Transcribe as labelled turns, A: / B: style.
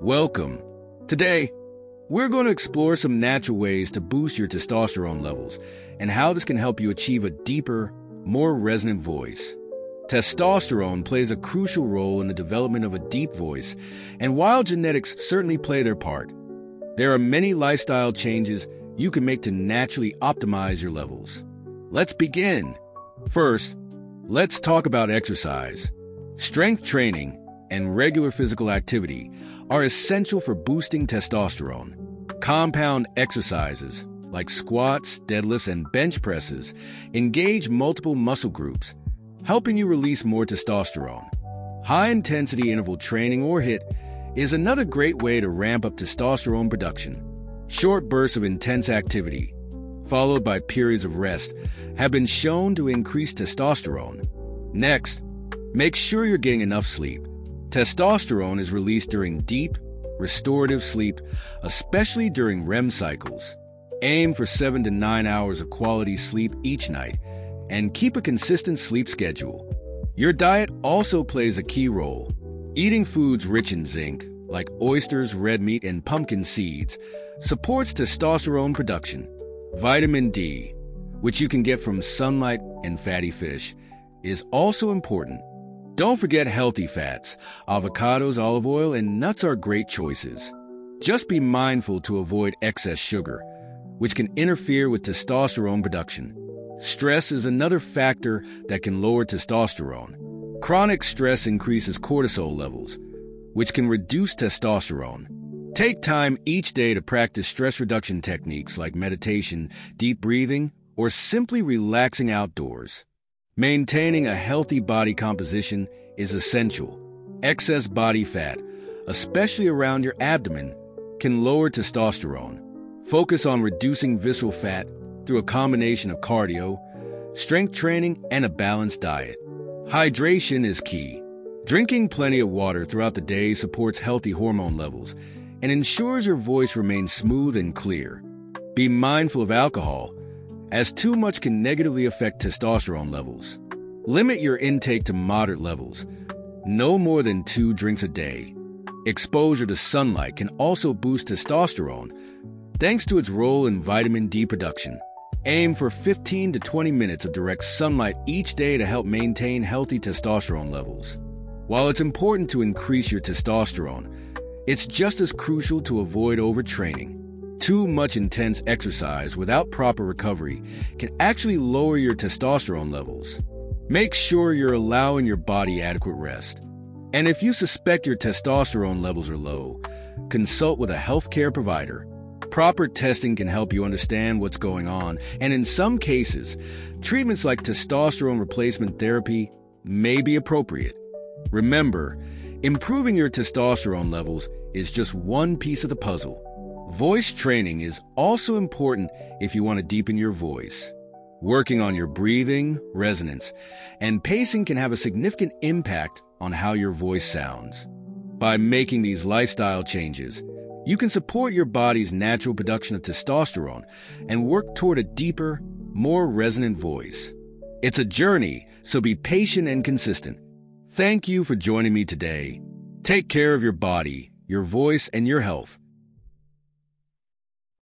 A: Welcome. Today, we're going to explore some natural ways to boost your testosterone levels and how this can help you achieve a deeper, more resonant voice. Testosterone plays a crucial role in the development of a deep voice, and while genetics certainly play their part, there are many lifestyle changes you can make to naturally optimize your levels. Let's begin. First, let's talk about exercise. Strength training and regular physical activity are essential for boosting testosterone. Compound exercises like squats, deadlifts, and bench presses engage multiple muscle groups, helping you release more testosterone. High intensity interval training or HIIT is another great way to ramp up testosterone production. Short bursts of intense activity, followed by periods of rest, have been shown to increase testosterone. Next, make sure you're getting enough sleep. Testosterone is released during deep, restorative sleep, especially during REM cycles. Aim for 7 to 9 hours of quality sleep each night and keep a consistent sleep schedule. Your diet also plays a key role. Eating foods rich in zinc, like oysters, red meat, and pumpkin seeds, supports testosterone production. Vitamin D, which you can get from sunlight and fatty fish, is also important. Don't forget healthy fats. Avocados, olive oil, and nuts are great choices. Just be mindful to avoid excess sugar, which can interfere with testosterone production. Stress is another factor that can lower testosterone. Chronic stress increases cortisol levels, which can reduce testosterone. Take time each day to practice stress reduction techniques like meditation, deep breathing, or simply relaxing outdoors. Maintaining a healthy body composition is essential. Excess body fat, especially around your abdomen, can lower testosterone. Focus on reducing visceral fat through a combination of cardio, strength training, and a balanced diet. Hydration is key. Drinking plenty of water throughout the day supports healthy hormone levels and ensures your voice remains smooth and clear. Be mindful of alcohol, as too much can negatively affect testosterone levels. Limit your intake to moderate levels, no more than two drinks a day. Exposure to sunlight can also boost testosterone thanks to its role in vitamin D production. Aim for 15 to 20 minutes of direct sunlight each day to help maintain healthy testosterone levels. While it's important to increase your testosterone, it's just as crucial to avoid overtraining. Too much intense exercise without proper recovery can actually lower your testosterone levels. Make sure you're allowing your body adequate rest. And if you suspect your testosterone levels are low, consult with a healthcare provider. Proper testing can help you understand what's going on, and in some cases, treatments like testosterone replacement therapy may be appropriate. Remember, improving your testosterone levels is just one piece of the puzzle. Voice training is also important if you want to deepen your voice. Working on your breathing, resonance, and pacing can have a significant impact on how your voice sounds. By making these lifestyle changes, you can support your body's natural production of testosterone and work toward a deeper, more resonant voice. It's a journey, so be patient and consistent. Thank you for joining me today. Take care of your body, your voice, and your health.